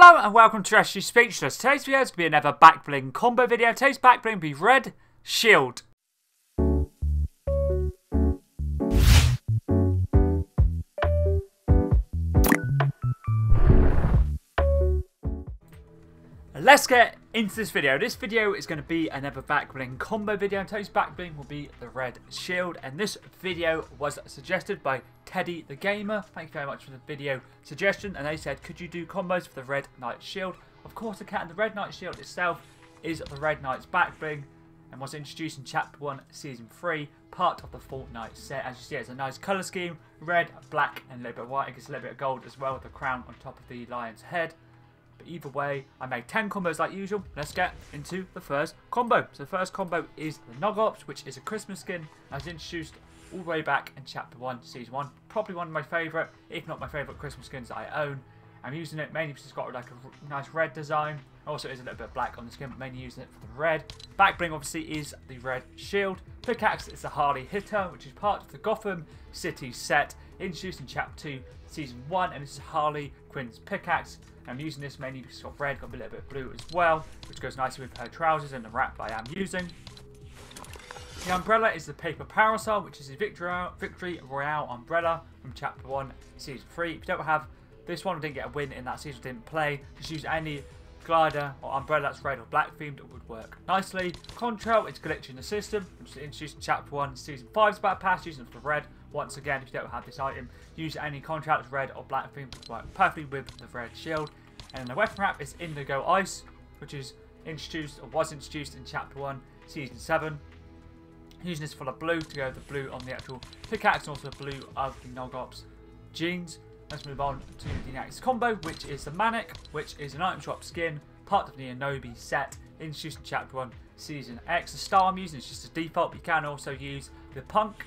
Hello and welcome to SG Speechless. Today's video is going to be another back bling combo video. Today's back bling will be Red Shield. Let's get into this video. This video is going to be another back bling combo video. Today's back bling will be the Red Shield. And this video was suggested by Teddy the Gamer. Thank you very much for the video suggestion. And they said, could you do combos for the Red Knight Shield? Of course I can. The Red Knight Shield itself is the Red Knight's back bling and was introduced in Chapter 1, Season 3, part of the Fort Knights set. As you see, it's a nice colour scheme, red, black, and a little bit white. It gets a little bit of gold as well with the crown on top of the lion's head. But either way, I made 10 combos like usual. Let's get into the first combo. So the first combo is the Nog Ops, which is a Christmas skin. As introduced all the way back in Chapter 1, Season 1. Probably one of my favourite, if not my favourite Christmas skins that I own. I'm using it mainly because it's got like a nice red design. Also, is a little bit black on the skin, but mainly using it for the red. Back bling obviously is the red shield. Pickaxe is the Harley Hitter, which is part of the Gotham City set, introduced in Chapter 2, Season 1, and this is Harley Quinn's pickaxe. I'm using this mainly because it's got red, got a little bit of blue as well, which goes nicely with her trousers and the wrap I am using. The umbrella is the paper parasol, which is the Victory Royale umbrella from Chapter 1, Season 3. If you don't have this one, didn't get a win in that season, didn't play, just use any glider or umbrella that's red or black themed, would work nicely. Contrail is glitching the system, is introduced in Chapter 1, Season 5's Battle Pass, using for red. Once again, if you don't have this item, use any contrail that's red or black themed, would work perfectly with the red shield. And the weapon wrap is Indigo Ice, which is introduced or was introduced in Chapter 1, Season 7. Using this for the blue to go with the blue on the actual pickaxe and also the blue of the Nog Ops jeans. Let's move on to the next combo, which is the Manic, which is an item shop skin, part of the Anobi set, introduced in Chapter 1, Season X. The star I'm using is just a default, but you can also use the Punk,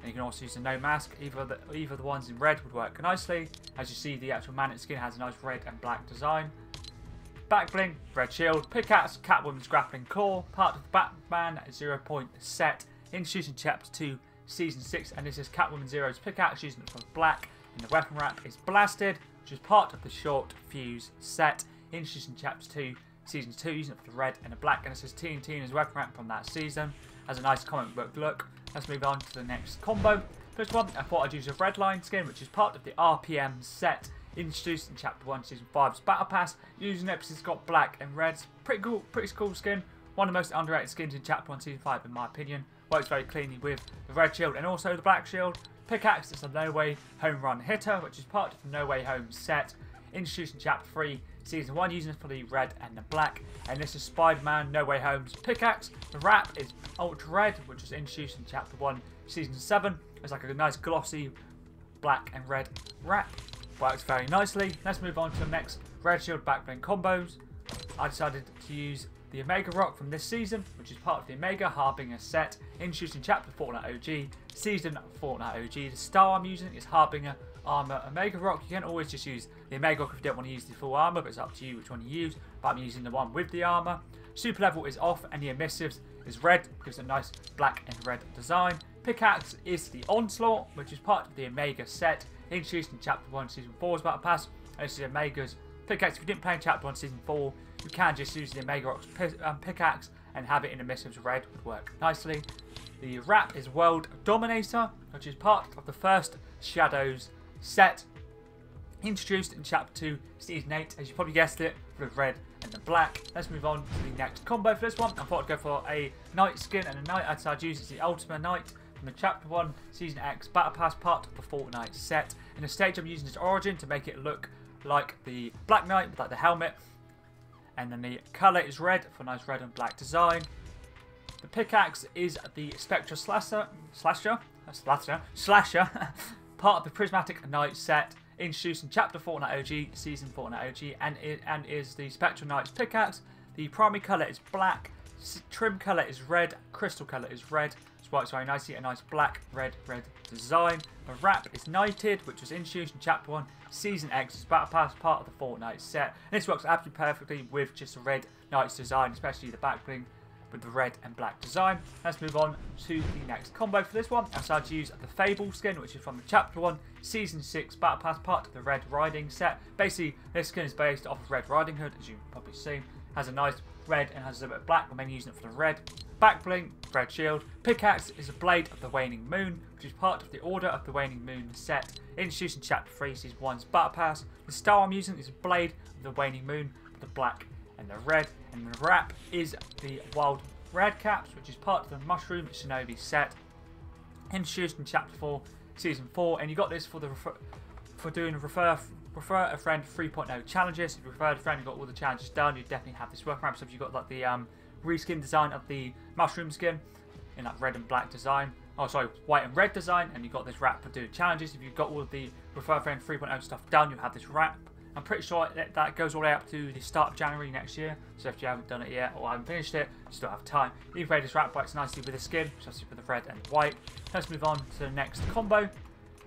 and you can also use the No Mask. Either the, either the ones in red would work nicely. As you see, the actual Manic skin has a nice red and black design. Back bling, red shield, pickaxe, Catwoman's grappling claw, part of the Batman zero point set, introduced in Chapter 2, Season 6, and this is Catwoman Zero's pickaxe, using it for black, and the weapon wrap is Blasted, which is part of the short fuse set, introduced in Chapter 2, Season 2, using the red and the black, and it says TNT and his weapon wrap from that season. Has a nice comic book look. Let's move on to the next combo. First one, I thought I'd use a Redline skin, which is part of the RPM set, introduced in Chapter 1, Season 5's Battle Pass, using it because it's got black and reds. Pretty cool, pretty cool skin. One of the most underrated skins in Chapter 1, Season 5, in my opinion. Works very cleanly with the red shield and also the black shield. Pickaxe is a No Way Home Run hitter, which is part of the No Way Home set, introduced in Chapter 3, Season 1, using for the red and the black. And this is Spider-Man No Way Home's pickaxe. The wrap is Ultra Red, which was introduced in Chapter 1, Season 7. It's like a nice glossy black and red wrap. Works very nicely. Let's move on to the next Red Shield Backbling combos. I decided to use the Omegarok from this season, which is part of the Omega Harbinger set, introduced in Chapter Fortnite OG, Season Fortnite OG. The star I'm using is Harbinger Armor Omegarok. You can always just use the Omegarok if you don't want to use the full armor, but it's up to you which one you use. But I'm using the one with the armor. Super level is off, and the emissives is red, gives a nice black and red design. Pickaxe is the Onslaught, which is part of the Omega set, introduced in Chapter 1, Season 4's Battle Pass. And this is Omega's pickaxe. If you didn't play in Chapter 1, Season 4, you can just use the Omegarok's um, pickaxe and have it in the emissives red would work nicely. The wrap is World Dominator, which is part of the first Shadows set, introduced in Chapter 2, Season 8, as you probably guessed it, for the red and the black. Let's move on to the next combo for this one. I thought I'd go for a Knight skin and a Knight I decided to use the Ultima Knight from the Chapter 1, Season X Battle Pass part of the Fort Knights set. In the stage I'm using its origin to make it look like the Black Knight like the helmet. And then the colour is red for nice red and black design. The pickaxe is the Spectra Slasher, Slasher, Slasher, Slasher, part of the Prismatic Knight set, introduced in Chapter Fortnite OG, Season Fortnite OG, and, it, and is the Spectral Knight's pickaxe. The primary colour is black, trim colour is red, crystal colour is red. This works very nicely, a nice black, red, red design. The wrap is Knighted, which was introduced in Chapter 1, Season X's Battle Pass, part of the Fort Knights set. And this works absolutely perfectly with just a red Knight's design, especially the back bling with the red and black design. Let's move on to the next combo for this one. I decided to use the Fable skin, which is from the Chapter 1, Season 6 Battle Pass part of the Red Riding set. Basically, this skin is based off of Red Riding Hood, as you've probably seen. Has a nice red and has a bit of black. We're mainly using it for the red. Back bling, red shield. Pickaxe is a blade of the Waning Moon, which is part of the Order of the Waning Moon set, introduced in Chapter 3, Season 1's Battle Pass. The style I'm using is a blade of the Waning Moon, the black and the red. And the wrap is the Wild Red Caps, which is part of the Mushroom Shinobi set, introduced in Chapter 4, Season 4. And you got this for the for doing refer refer a friend 3.0 challenges. If you referred a friend and got all the challenges done, you definitely have this workaround. So if you've got like the um, reskin design of the mushroom skin in that red and black design, oh sorry, white and red design, and you've got this wrap for doing challenges. If you've got all of the refer friend 3.0 stuff done, you have this wrap I'm pretty sure that, that goes all the way up to the start of January next year. So if you haven't done it yet or haven't finished it, you still have time. Way, this wrap works nicely with the skin, especially with the red and white. Let's move on to the next combo.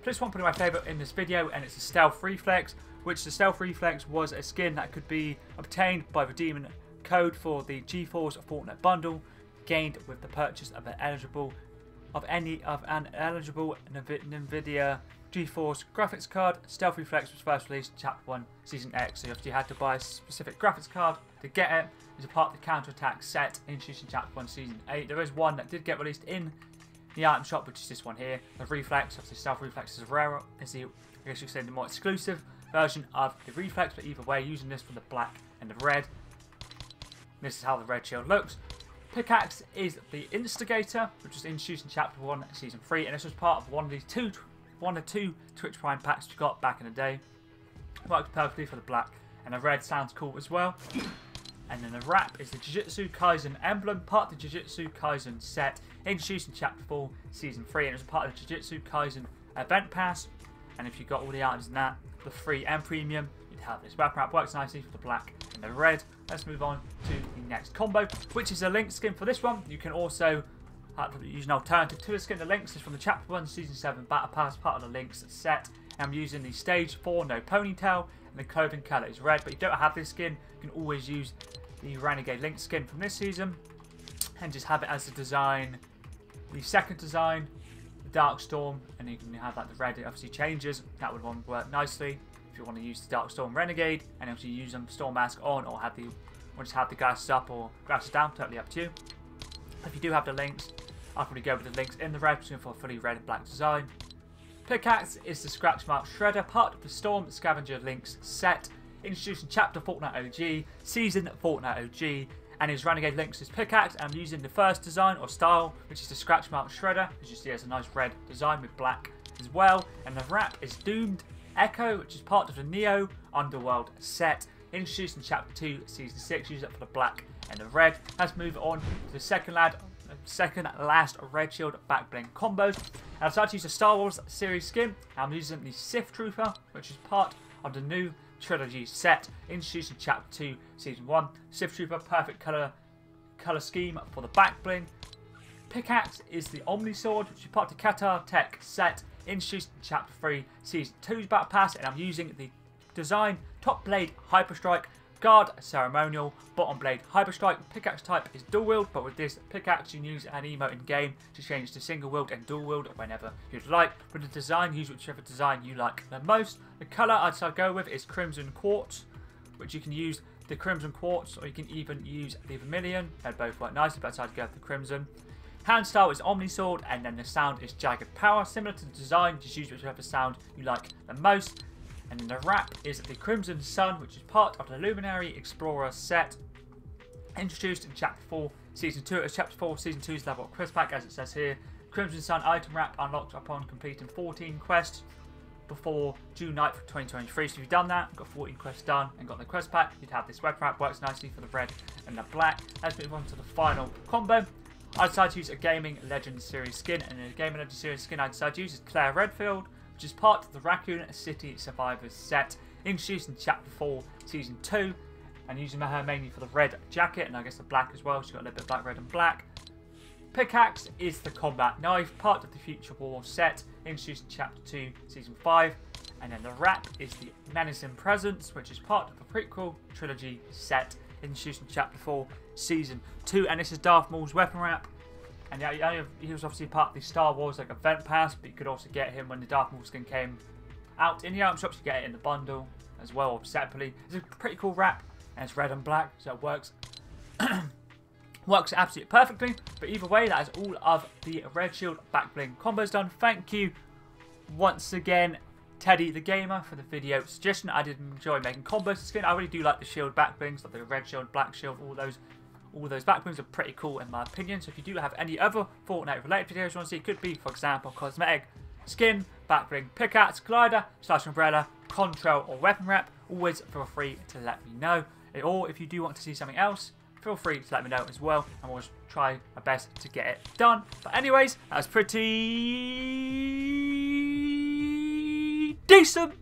This one probably my favourite in this video, and it's a Stealth Reflex, which the Stealth Reflex was a skin that could be obtained by redeeming code for the GeForce Fortnite bundle, gained with the purchase of an eligible of any of an eligible NVIDIA GeForce graphics card. Stealth Reflex was first released in Chapter 1 Season X, so you had to buy a specific graphics card to get it. It's a part of the counter-attack set introduced in Chapter 1 Season 8. There is one that did get released in the item shop, which is this one here. The Reflex, obviously Stealth Reflex is rarer, is the, I guess you could say, the more exclusive version of the Reflex, but either way, using this for the black and the red. This is how the red shield looks. Pickaxe is the Instigator, which was introduced in Chapter 1, Season 3, and this was part of one of these two one or two Twitch Prime packs you got back in the day. Works perfectly for the black. And the red sounds cool as well. And then the wrap is the Jujutsu Kaisen emblem, part of the Jujutsu Kaisen set, introduced in Chapter 4, Season 3, and it was part of the Jujutsu Kaisen event pass. And if you got all the items in that, the free and premium, you'd have this. Weapon wrap works nicely for the black and the red. Let's move on to the next combo, which is a Lynx skin for this one. You can also to use an alternative to the skin. The Lynx is from the Chapter 1 Season 7 Battle Pass, part of the Lynx set. I'm using the Stage 4 No Ponytail, and the clothing colour is red, but you don't have this skin, you can always use the Renegade Lynx skin from this season, and just have it as a design. The second design, the Dark Storm, and you can have like the red, it obviously changes, that would work nicely if you want to use the Dark Storm Renegade, and obviously use them Storm Mask on, or have the, or just have the glasses up or glasses down, totally up to you. If you do have the Lynx, I'll probably go with the Lynx in the red for a fully red and black design. Pickaxe is the Scratch Mark Shredder, part of the Storm Scavenger Lynx set, introduced in Chapter Fortnite OG, Season Fortnite OG, and his Renegade Lynx is pickaxe. I'm using the first design or style, which is the Scratch Mark Shredder, as you see has a nice red design with black as well. And the wrap is Doomed Echo, which is part of the Neo Underworld set, introduced in Chapter 2, Season 6, use it for the black and the red. Let's move on to the second lad second last Red Shield back bling combos. I've started to use the Star Wars series skin. I'm using the Sith Trooper, which is part of the new trilogy set introduced in Chapter 2, Season 1. Sith Trooper, perfect colour color scheme for the back bling. Pickaxe is the Omni Sword, which is part of the Qatar Tech set introduced in Chapter 3, Season 2's Battle Pass, and I'm using the design Top Blade Hyper Strike Guard, Ceremonial, Bottom Blade, Hyper Strike, Pickaxe type is dual wield, but with this pickaxe you can use an emote in game to change to single wield and dual wield whenever you'd like. With the design, use whichever design you like the most. The colour I'd go with is Crimson Quartz, which you can use the Crimson Quartz or you can even use the Vermilion. They both work nicely, but I'd go with the Crimson. Hand style is Omni Sword, and then the sound is Jagged Power. Similar to the design, just use whichever sound you like the most. And the wrap is the Crimson Sun, which is part of the Luminary Explorer set. Introduced in Chapter 4, Season 2. As Chapter 4, Season 2's level quest pack, as it says here. Crimson Sun item wrap unlocked upon completing 14 quests before June 9th, 2023. So if you've done that, got 14 quests done, and got the quest pack, you'd have this web wrap. Works nicely for the red and the black. Let's move on to the final combo. I decided to use a Gaming Legends series skin, and the Gaming Legends series skin I decided to use is Claire Redfield which is part of the Raccoon City Survivors set, introduced in Chapter 4, Season 2, and using her mainly for the red jacket, and I guess the black as well, she's got a little bit of black, red and black. Pickaxe is the combat knife, part of the Future War set, introduced in Chapter 2, Season 5, and then the wrap is the Menacing Presence, which is part of the prequel trilogy set, introduced in Chapter 4, Season 2. And this is Darth Maul's weapon wrap. And yeah, he was obviously part of the Star Wars like event pass, but you could also get him when the Darth Maul skin came out in the item shops. You get it in the bundle as well, or separately. It's a pretty cool wrap, and it's red and black, so it works works absolutely perfectly. But either way, that is all of the Red Shield back bling combos done. Thank you once again, Teddy the Gamer, for the video suggestion. I did enjoy making combos skin. I really do like the shield back blings, like the red shield, black shield, all those all those back are pretty cool in my opinion. So if you do have any other Fortnite related videos you want to see, it could be, for example, cosmetic, skin, back bling, pickaxe, glider, slash umbrella, contrail, or weapon wrap, always feel free to let me know. Or if you do want to see something else, feel free to let me know as well, and we'll try my best to get it done. But anyways, that was pretty decent.